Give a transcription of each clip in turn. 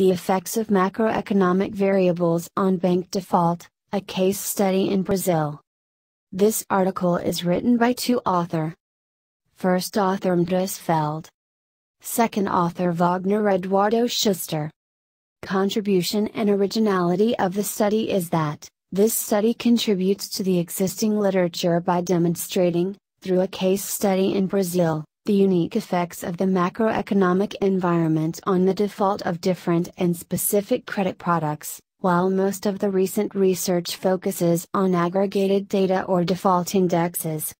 The Effects of Macroeconomic Variables on Bank Default, a Case Study in Brazil. This article is written by two author. First author Andres Feld. Second author Wagner Eduardo Schuster. Contribution and originality of the study is that, this study contributes to the existing literature by demonstrating, through a case study in Brazil, the unique effects of the macroeconomic environment on the default of different and specific credit products, while most of the recent research focuses on aggregated data or default indexes.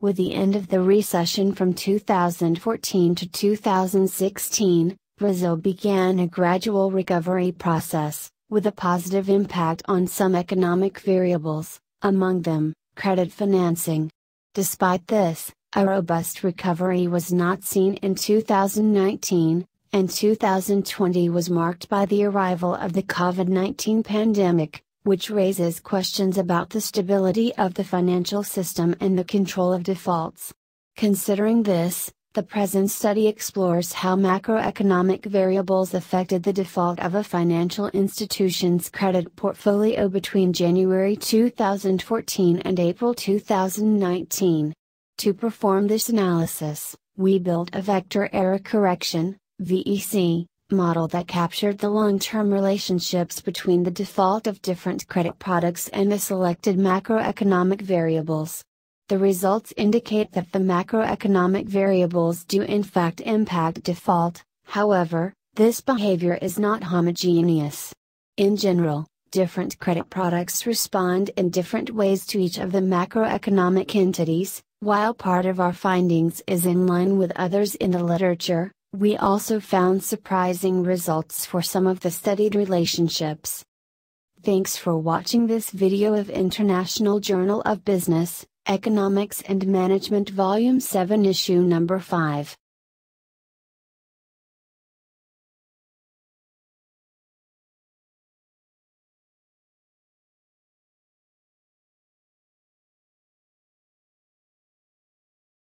With the end of the recession from 2014 to 2016, Brazil began a gradual recovery process, with a positive impact on some economic variables, among them, credit financing. Despite this, a robust recovery was not seen in 2019, and 2020 was marked by the arrival of the COVID 19 pandemic, which raises questions about the stability of the financial system and the control of defaults. Considering this, the present study explores how macroeconomic variables affected the default of a financial institution's credit portfolio between January 2014 and April 2019. To perform this analysis, we built a vector error correction, VEC, model that captured the long-term relationships between the default of different credit products and the selected macroeconomic variables. The results indicate that the macroeconomic variables do in fact impact default, however, this behavior is not homogeneous. In general, different credit products respond in different ways to each of the macroeconomic entities, while part of our findings is in line with others in the literature, we also found surprising results for some of the studied relationships. Thanks for watching this video of International Journal of Business, Economics and Management Volume 7 Issue Number 5.